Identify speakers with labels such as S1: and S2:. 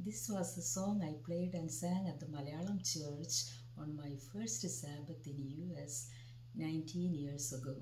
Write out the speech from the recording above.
S1: This was the song I played and sang at the Malayalam church on my first Sabbath in US 19 years ago.